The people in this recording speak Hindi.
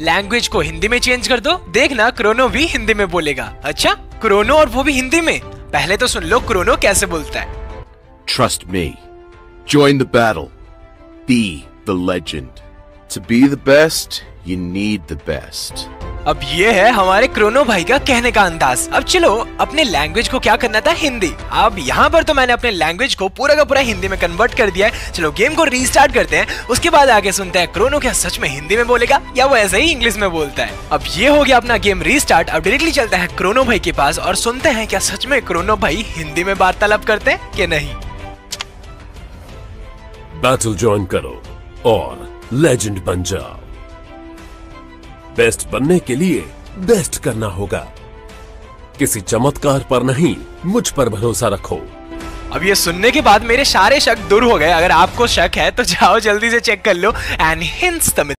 लैंग्वेज को हिंदी में चेंज कर दो। देखना क्रोनो भी हिंदी में बोलेगा। अच्छा क्रोनो और वो भी हिंदी में? पहले तो सुन लो क्रोनो कैसे बोलता है। Trust me join the battle be the legend to be the best you need the best अब ये है हमारे क्रोनो भाई का कहने का अंदाज। अब चलो, अपने लैंग्वेज को क्या करना था? हिंदी। अब यहाँ पर तो मैंने अपने लैंग्वेज को पूरा का पूरा हिंदी में कन्वर्ट कर दिया है। चलो गेम को रीस्टार्ट करते हैं। उसके बाद आगे सुनते हैं, क्रोनो क्या सच में हिंदी में बोलेगा या वो ऐसे ही इंग्लिश में बोलता है? अब ये हो गया अपना गेम रीस्टार्ट अब डायरेक्टली चलते हैं क्रोनो भाई के पास और सुनते हैं क्या सच में क्रोनो भाई हिंदी में वार्तालाप करते हैं कि नहीं। बैटल ज्वाइन करो और लेजेंड बन जाओ। बेस्ट बनने के लिए बेस्ट करना होगा। किसी चमत्कार पर नहीं, मुझ पर भरोसा रखो। अब ये सुनने के बाद मेरे सारे शक दूर हो गए। अगर आपको शक है तो जाओ जल्दी से चेक कर लो। And hints